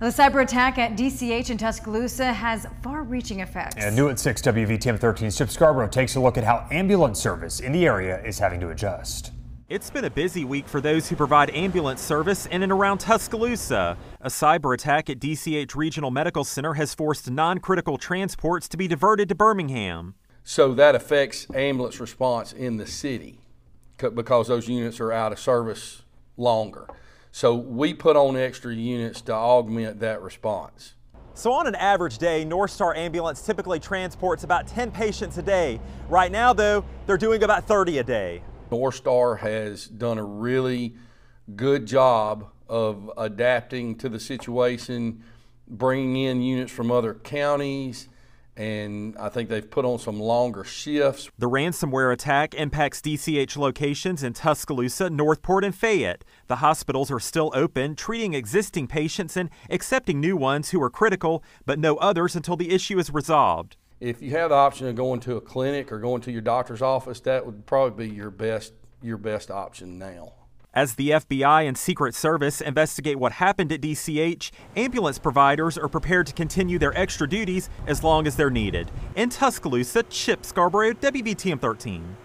The cyber attack at DCH in Tuscaloosa has far-reaching effects. And new at 6 WVTM 13 Chip Scarborough takes a look at how ambulance service in the area is having to adjust. It's been a busy week for those who provide ambulance service in and around Tuscaloosa. A cyber attack at DCH Regional Medical Center has forced non critical transports to be diverted to Birmingham. So that affects ambulance response in the city because those units are out of service longer. So we put on extra units to augment that response. So on an average day, North Star Ambulance typically transports about 10 patients a day. Right now, though, they're doing about 30 a day. North Star has done a really good job of adapting to the situation, bringing in units from other counties, and I think they've put on some longer shifts. The ransomware attack impacts DCH locations in Tuscaloosa, Northport, and Fayette. The hospitals are still open, treating existing patients and accepting new ones who are critical, but no others until the issue is resolved if you have the option of going to a clinic or going to your doctor's office, that would probably be your best your best option now. As the FBI and Secret Service investigate what happened at DCH, ambulance providers are prepared to continue their extra duties as long as they're needed. In Tuscaloosa, Chip Scarborough, WVTM 13.